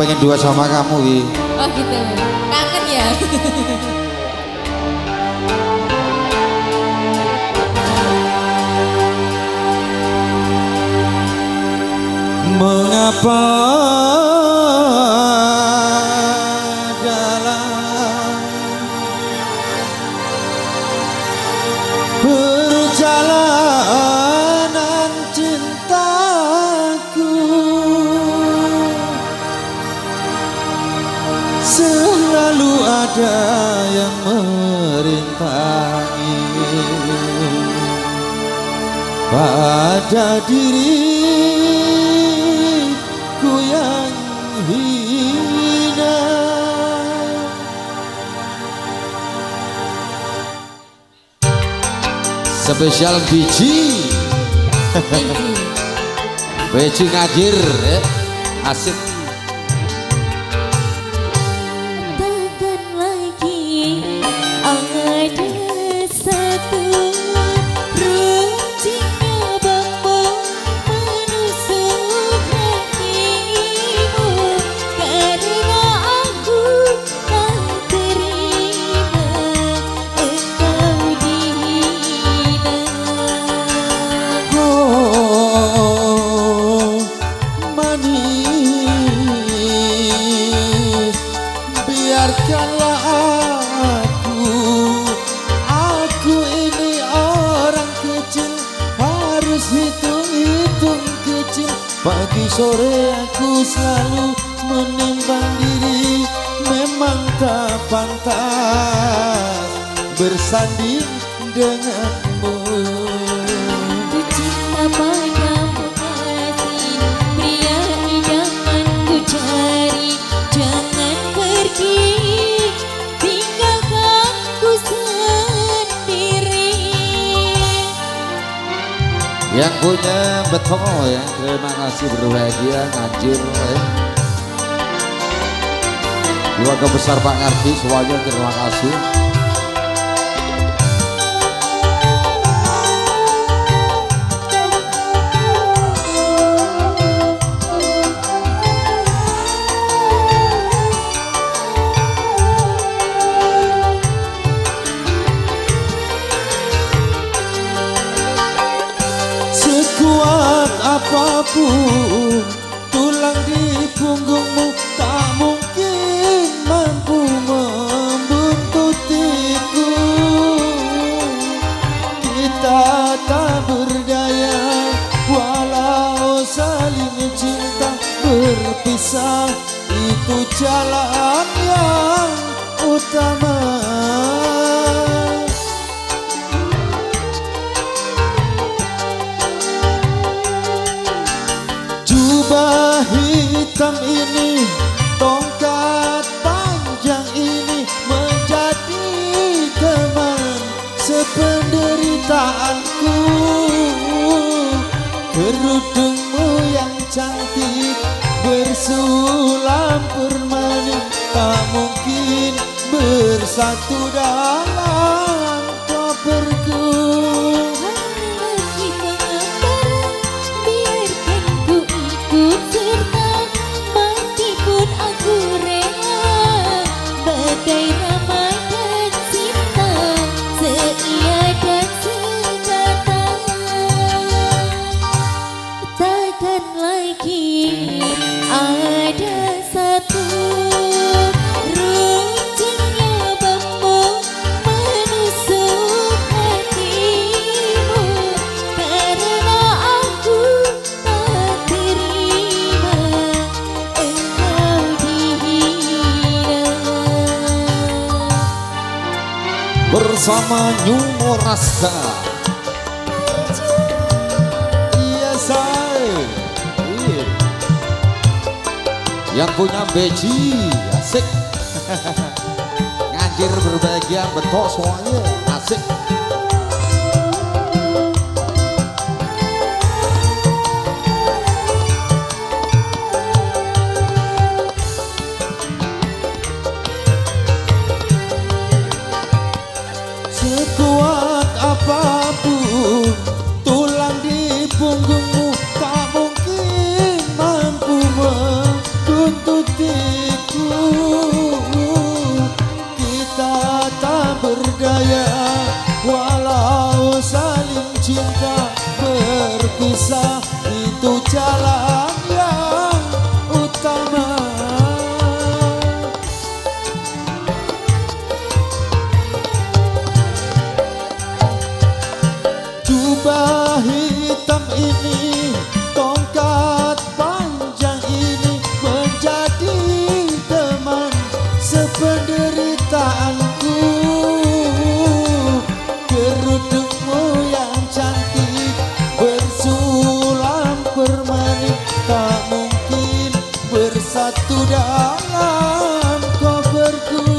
pengen dua sama kamu Wi. Oh gitu. Kangen ya. Mengapa ada yang merintangi. Pada diriku yang hina. Spesial biji. Biji ngajir eh. asik biarkanlah aku aku ini orang kecil harus hitung-hitung kecil. Pagi sore aku selalu menimbang diri memang tak pantas bersanding denganmu Yang punya betul ya, terima kasih berbahagia ngajir ya. Keluarga besar Pak Ngardi semuanya terima kasih. Apa pun tulang di punggungmu tak mungkin mampu membuntutiku. Kita tak berdaya walau saling cinta berpisah itu jalan yang utama. Hitam ini Tongkat panjang ini Menjadi teman Sependeritaanku. Kerudungmu yang cantik Bersulam permani Tak mungkin bersatu dalam bersama New. Iya say. Iya. Yang punya beji asik. Ngajir berbahagia betul semuanya asik. bisa itu jalan yang utama. Jubah hitam ini tongkat panjang ini menjadi teman sepenuhnya bersatu dalam kau berdua.